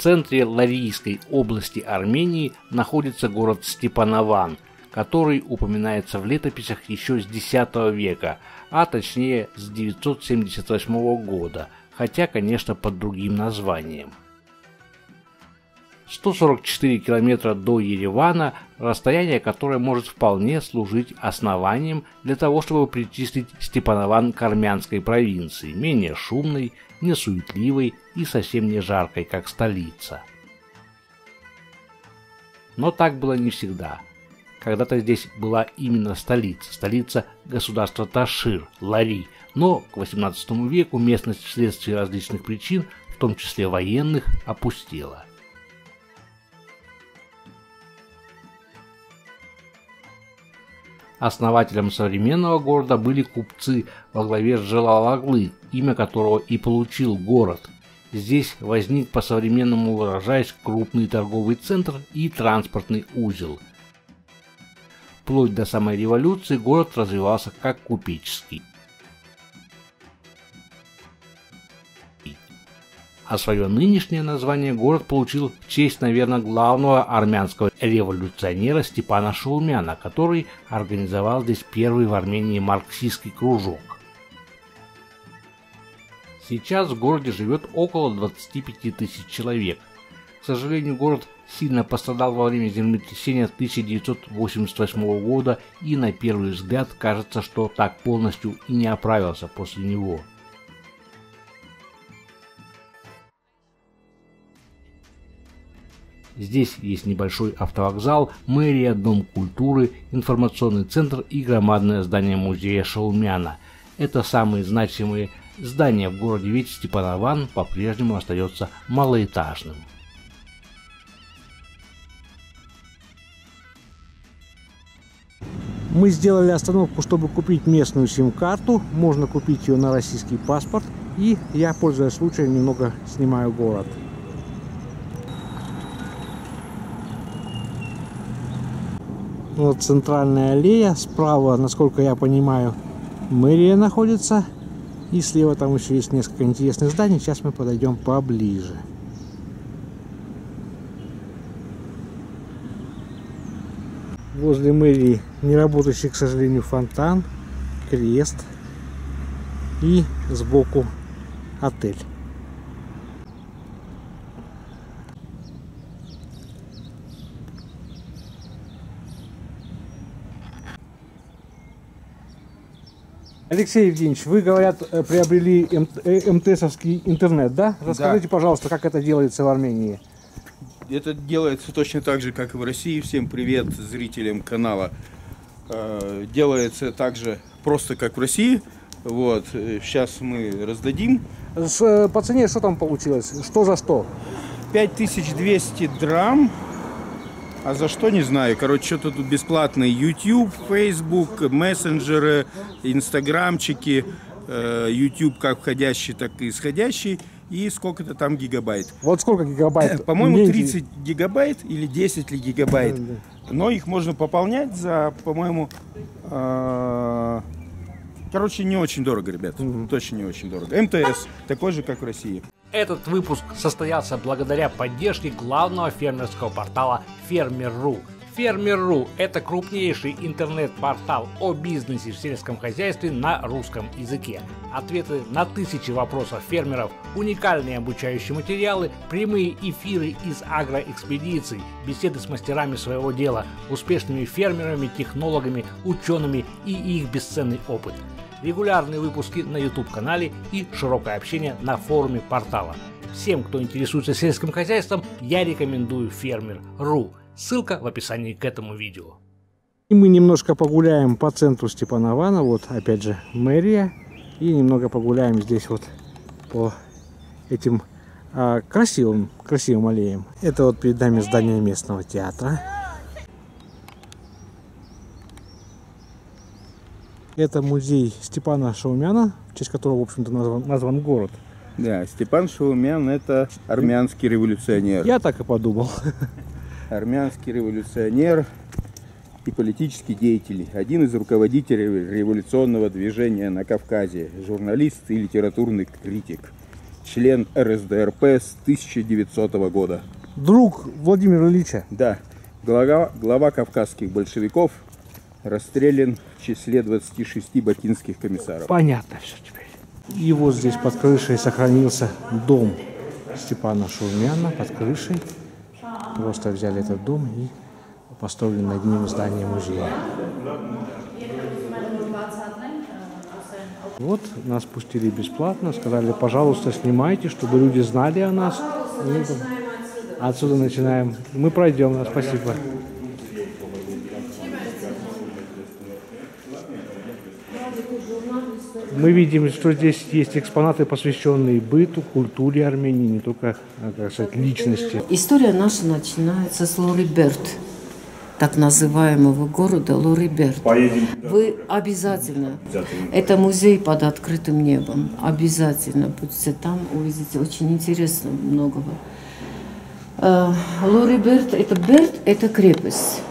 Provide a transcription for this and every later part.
Центре Ларийской области Армении находится город Степанован, который упоминается в летописях еще с X века, а точнее с 978 года, хотя, конечно, под другим названием. 144 километра до Еревана, расстояние которое может вполне служить основанием для того, чтобы причислить Степанован к армянской провинции, менее шумной, несуетливой и совсем не жаркой, как столица. Но так было не всегда. Когда-то здесь была именно столица, столица государства Ташир, Лари, но к XVIII веку местность вследствие различных причин, в том числе военных, опустела. Основателем современного города были купцы во главе с Желалаглы, имя которого и получил город. Здесь возник по-современному выражаясь крупный торговый центр и транспортный узел. Вплоть до самой революции город развивался как купеческий. А свое нынешнее название город получил в честь, наверное, главного армянского революционера Степана Шаумяна, который организовал здесь первый в Армении марксистский кружок. Сейчас в городе живет около 25 тысяч человек. К сожалению, город сильно пострадал во время землетрясения 1988 года и на первый взгляд кажется, что так полностью и не оправился после него. Здесь есть небольшой автовокзал, мэрия, дом культуры, информационный центр и громадное здание музея Шаумяна. Это самые значимые здания в городе, ведь Степанован по-прежнему остается малоэтажным. Мы сделали остановку, чтобы купить местную сим-карту. Можно купить ее на российский паспорт. И я, пользуясь случаем, немного снимаю город. Вот центральная аллея. Справа, насколько я понимаю, мэрия находится. И слева там еще есть несколько интересных зданий. Сейчас мы подойдем поближе. Возле мэрии не работающий, к сожалению, фонтан, крест и сбоку отель. Алексей Евгеньевич, вы, говорят, э, приобрели э, МТСовский интернет, да? Расскажите, да. пожалуйста, как это делается в Армении? Это делается точно так же, как и в России. Всем привет зрителям канала. Э, делается так же просто, как в России. Вот, сейчас мы раздадим. По цене что там получилось? Что за что? 5200 драм а за что, не знаю. Короче, что-то тут бесплатное. YouTube, Facebook, мессенджеры, инстаграмчики. Э, YouTube как входящий, так и исходящий. И сколько-то там гигабайт. Вот сколько гигабайт? По-моему, 30 гигабайт или 10 ли гигабайт. Но их можно пополнять за, по-моему, э, короче, не очень дорого, ребят. Точно не очень дорого. МТС, такой же, как в России. Этот выпуск состоялся благодаря поддержке главного фермерского портала Фермер.ру. Фермер.ру – это крупнейший интернет-портал о бизнесе в сельском хозяйстве на русском языке. Ответы на тысячи вопросов фермеров, уникальные обучающие материалы, прямые эфиры из агроэкспедиций, беседы с мастерами своего дела, успешными фермерами, технологами, учеными и их бесценный опыт – регулярные выпуски на YouTube-канале и широкое общение на форуме портала. Всем, кто интересуется сельским хозяйством, я рекомендую фермер.ру. Ссылка в описании к этому видео. И мы немножко погуляем по центру Степанована, вот опять же мэрия. И немного погуляем здесь вот по этим а, красивым, красивым аллеям. Это вот перед нами здание местного театра. Это музей Степана Шаумяна, в честь которого, в общем-то, назван, назван город. Да, Степан Шаумян – это армянский революционер. Я так и подумал. Армянский революционер и политический деятель. Один из руководителей революционного движения на Кавказе. Журналист и литературный критик. член РСДРП с 1900 года. Друг Владимира Ильича. Да, глава, глава кавказских большевиков расстрелян в числе 26 бакинских комиссаров. Понятно все теперь. И вот здесь под крышей сохранился дом Степана Шурмяна под крышей. Просто взяли этот дом и построили над ним здание музея. Вот нас пустили бесплатно, сказали, пожалуйста, снимайте, чтобы люди знали о нас. И отсюда начинаем. Мы пройдем, спасибо. Мы видим, что здесь есть экспонаты, посвященные быту, культуре Армении, не только, а, как сказать, личности. История наша начинается с Лори Берт, так называемого города Лори Берт. Вы обязательно. Это музей под открытым небом. Обязательно будете там, увидите очень интересно многого. Э, Лори Берт, это Берт, это крепость.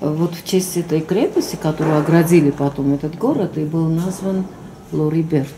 Вот в честь этой крепости, которую оградили потом этот город, и был назван Лори Берт.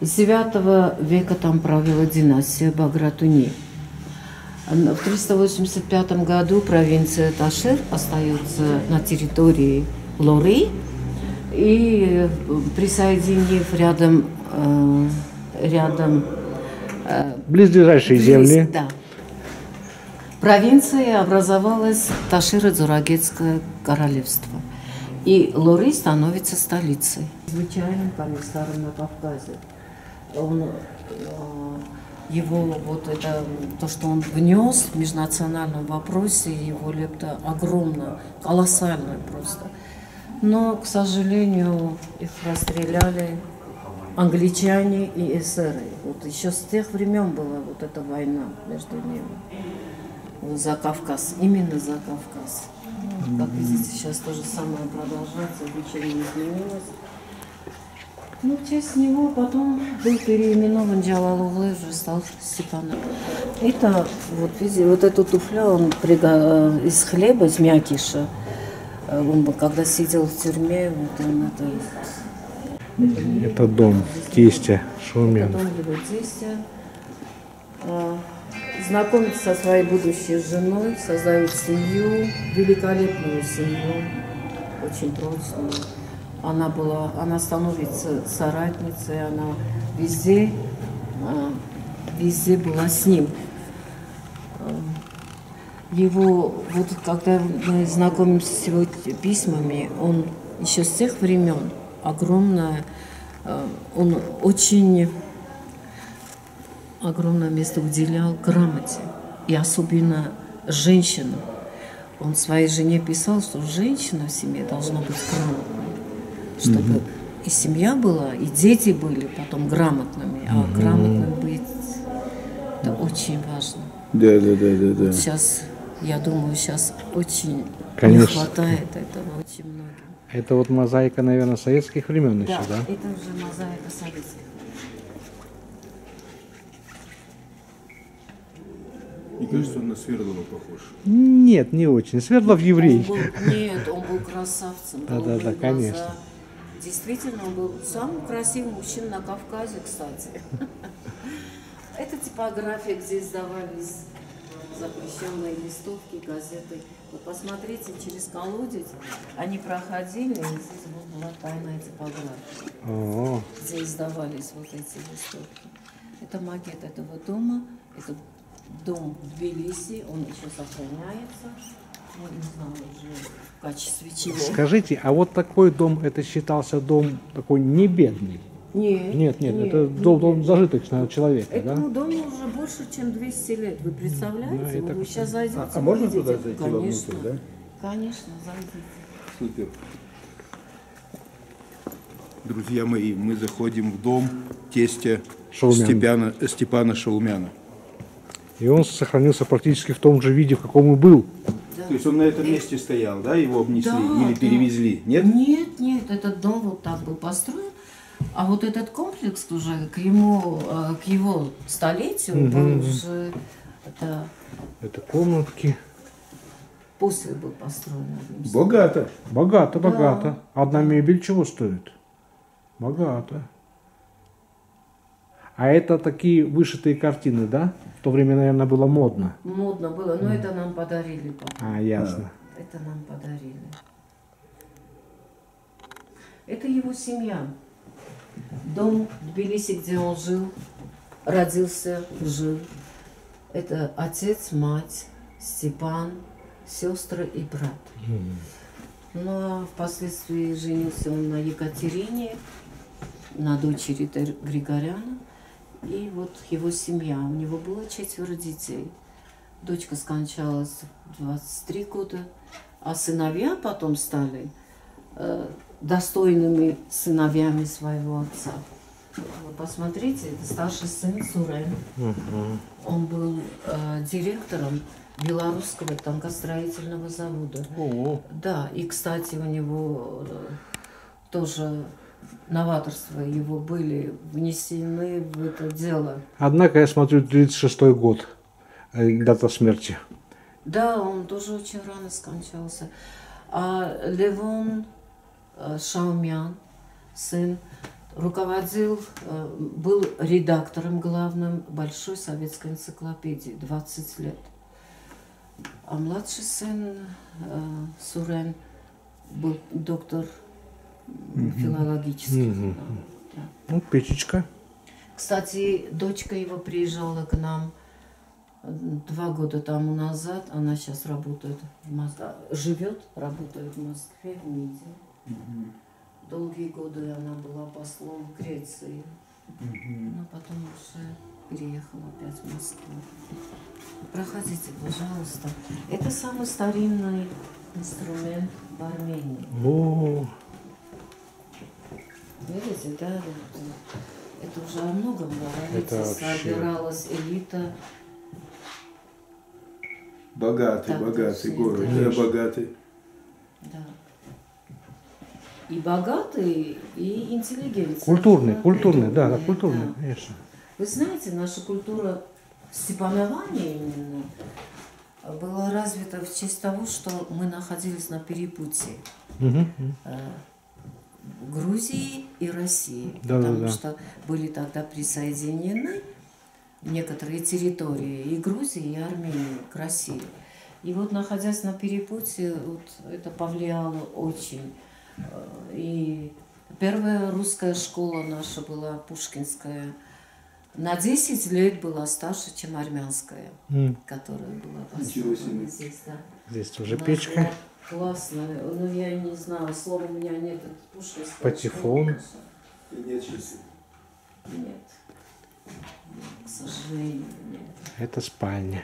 С 9 века там правила династия Багратуни. В 385 году провинция Ташир остается на территории Лори, и присоединив рядом, э, рядом э, Близлежащие земли. да, провинцией образовалось Таширо-Дзурагетское королевство. И Лори становится столицей. Звучайным комиссаром на Кавказе. Он, э, его вот это, то, что он внес в межнациональном вопросе, его лепта огромна, колоссальная просто. Но, к сожалению, их расстреляли англичане и эсеры. Вот еще с тех времен была вот эта война между ними за Кавказ, именно за Кавказ. Как видите, сейчас то же самое продолжается, ничего не изменилось. Ну, в честь него потом был переименован Джалал Углы, уже стал Степаном. Это, вот видите, вот эту туфля он прига- из хлеба, из мякиша, э, он когда сидел в тюрьме, вот он это Это дом тестя Шурмяна. Потом его тестя знакомится со своей будущей женой, создает семью, великолепную семью, очень прочную. Она была, она становится соратницей, она везде, э, везде была с ним. Э, Его, вот когда мы знакомимся с его письмами, он еще с тех времен огромное, э, он очень огромное место уделял грамоте, и особенно женщинам. Он своей жене писал, что женщина в семье должна быть грамотной, чтобы и семья была, и дети были потом грамотными, а грамотным быть это очень важно. Да, да, да, да, да. Сейчас, я думаю, сейчас очень Конечно. не хватает этого очень многим. Это вот мозаика, наверное, советских времен еще, да? это уже мозаика советских. Мне кажется, он на Свердлова похож. Нет, не очень. Свердлов еврей. Он был, нет, он был красавцем. Да, да, голубые да, глаза. конечно. Действительно, он был самым красивым мужчиной на Кавказе, кстати. Это типография, где издавались запрещенные листовки, газеты. Вот посмотрите, через колодец они проходили, и здесь вот была тайная типография, О, где издавались вот эти листовки. Это макет этого дома, это дом в Тбилиси, он еще сохраняется. Ну, не знаю уже в качестве чего. Скажите, а вот такой дом, это считался дом такой не бедный? Нет, Нет, нет, это дом, дом зажиточного человека, Этому да? дому уже больше, чем 200 лет. Вы представляете? Да, Вы сейчас зайдете. А можно увидите. туда зайти Конечно. вовнутрь, да? Конечно, зайдите. Супер. Друзья мои, мы заходим в дом тестя Шаумяна. Степана, Степана Шаумяна. И он сохранился практически в том же виде, в каком и был. То есть он на этом месте стоял, да? Его обнесли Да, или да. перевезли? Нет? Нет, нет, этот дом вот так был построен. А вот этот комплекс уже к ему, э, к его столетию был уже это Это комнатки. после был построен. Богато. Богато, богато. Одна мебель чего стоит? Богато. А это такие вышитые картины, да? В то время, наверное, было модно. Модно было, но это нам подарили потом. А, ясно. Это нам подарили. Это его семья. Дом в Тбилиси, где он жил, родился, жил. Это отец, мать, Степан, сестры и брат. Ну а впоследствии женился он на Екатерине, на дочери Григоряна. И вот его семья. У него было четверо детей. Дочка скончалась в 23 года, а сыновья потом стали э, достойными сыновьями своего отца. Вы посмотрите, это старший сын Сурен. Он был э, директором белорусского танкостроительного завода. О, Да, и, кстати, у него э, тоже новаторства его были внесены в это дело. Однако я смотрю 36 год, э, дата смерти. Да, он тоже очень рано скончался. А Левон э, Шаумян, сын, руководил, э, был редактором главным Большой советской энциклопедии 20 лет. А младший сын Сурен был доктор м, филологических наук, да. Ну, печечка. Кстати, дочка его приезжала к нам э, два года тому назад. Она сейчас работает в Москве, живет, работает в Москве, в МИДе. Долгие годы она была послом в Греции. Но потом уже переехала опять в Москву. Проходите, пожалуйста. Это самый старинный инструмент в Армении. О, Видите, да? вот, э, Это уже о многом Это говорится. вообще- Собиралась элита. Богатый, Так, богатый город. да. Богатый. Да. И богатый, и интеллигентный. культурный, культурный, да, да, культурный, Да. конечно. Вы знаете, наша культура степанования именно была развита в честь того, что мы находились на перепутье Мгм. Грузии и России. Да, да, потому да. что были тогда присоединены некоторые территории и Грузии, и Армении к России. И вот находясь на перепутье, вот это повлияло очень. Э, И первая русская школа наша была Пушкинская. На 10 лет была старше, чем армянская, М, которая была здесь. Да. Здесь нас печка. была Классная. Ну, я не знаю, слова у меня нет. Пушкинская Патефон. наша. Нет часы. Нет. К сожалению, нет. Это спальня.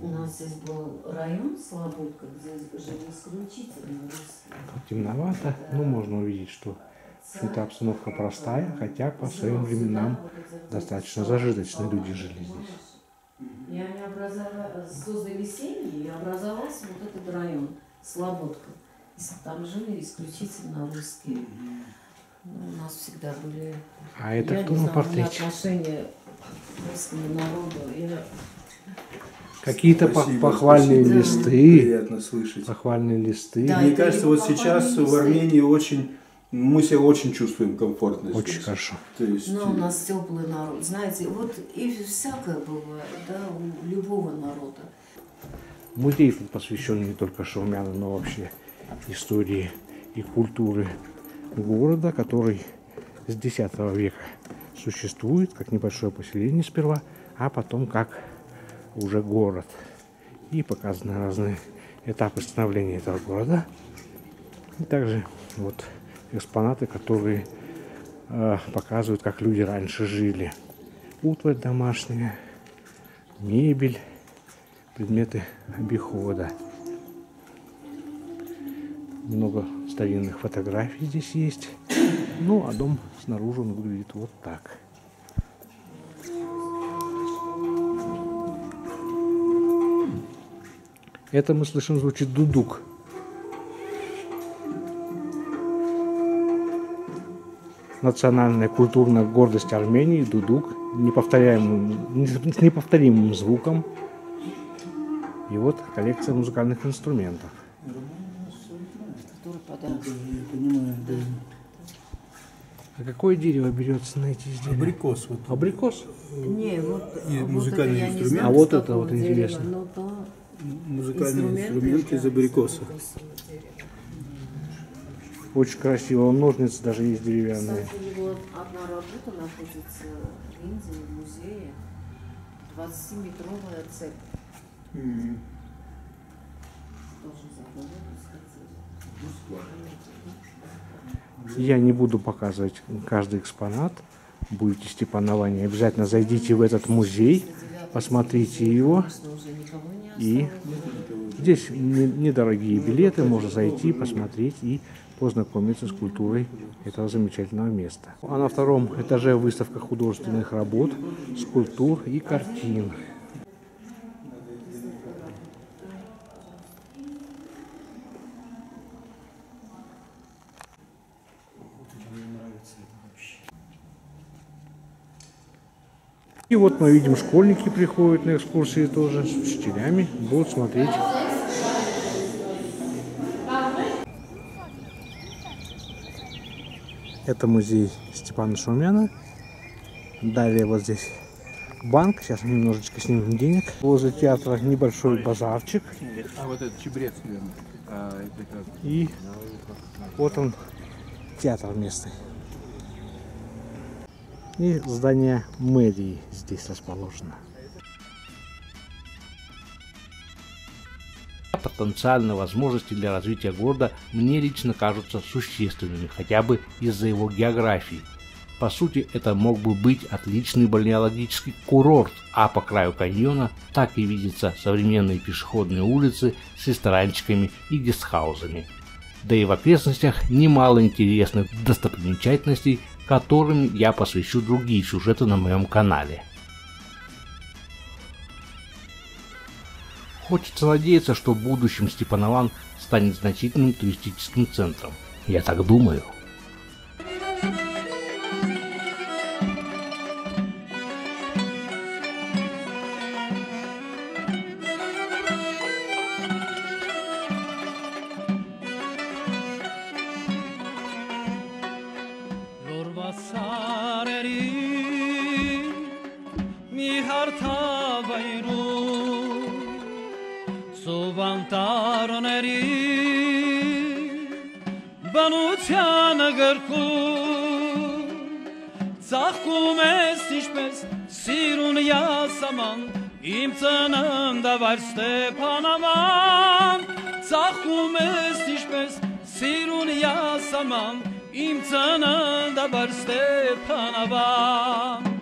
У нас здесь был район Слободка, где жили исключительно русские. Тут темновато, но можно увидеть, что эта обстановка простая, хотя по своим временам достаточно зажиточные люди жили здесь. И они образовали, создали семьи, и образовался вот этот район, Слободка. Там жили исключительно русские. Ну, у нас всегда были... А это я кто не на знаю, у отношение к русскому народу. Я Какие-то похвальные спасибо. листы. Приятно слышать. Похвальные листы. Да, Мне кажется, вот сейчас похвальные в листы. Армении очень мы себя очень чувствуем комфортно. Очень здесь. хорошо. То есть, Ну, у нас теплый народ. Знаете, вот и всякое бывает, да, у любого народа. Музей тут посвящен не только Шаумяну, но вообще истории и культуры города, который с X века существует, как небольшое поселение сперва, а потом как уже город. И показаны разные этапы становления этого города. И также вот экспонаты, которые э, показывают, как люди раньше жили. Утварь домашняя, мебель, предметы обихода. Много старинных фотографий здесь есть. Ну, а дом снаружи он выглядит вот так. Это мы слышим, звучит дудук. Национальная культурная гордость Армении, дудук, неповторяемым, неповторимым звуком. И вот коллекция музыкальных инструментов. А какое дерево берется на эти изделия? Абрикос. Вот. Абрикос? Не, вот, И вот музыкальный это инструмент. знаю, А вот это вот дерева, интересно. Музыкальный инструмент, инструмент из абрикоса. Очень красиво. Ножницы даже есть деревянные. Кстати, его одна работа находится в Индии, в музее. 20-метровая цепь. Я не буду показывать каждый экспонат. Будете Степановане, обязательно зайдите в этот музей, посмотрите его. И здесь не- недорогие билеты, можно зайти, посмотреть и познакомиться с культурой этого замечательного места. А на втором этаже выставка художественных работ, скульптур и картин. И вот мы видим, школьники приходят на экскурсии тоже с учителями, будут смотреть. Это музей Степана Шумяна. Далее вот здесь банк. Сейчас немножечко снимем денег. Возле театра небольшой базарчик. А вот этот чебрец, наверное. А, это как? И вот он, театр местный. И здание мэрии здесь расположено. Потенциальные возможности для развития города мне лично кажутся существенными, хотя бы из-за его географии. По сути, это мог бы быть отличный бальнеологический курорт, а по краю каньона так и видятся современные пешеходные улицы с ресторанчиками и гестхаузами. Да и в окрестностях немало интересных достопримечательностей, которым я посвящу другие сюжеты на моем канале. Хочется надеяться, что в будущем Степанован станет значительным туристическим центром. Я так думаю. Սաման, իմ ծննդավար Ստեփանաման, ծախում ես ինչպես սիրուն Յասաման, իմ ծննդավար Ստեփանավան։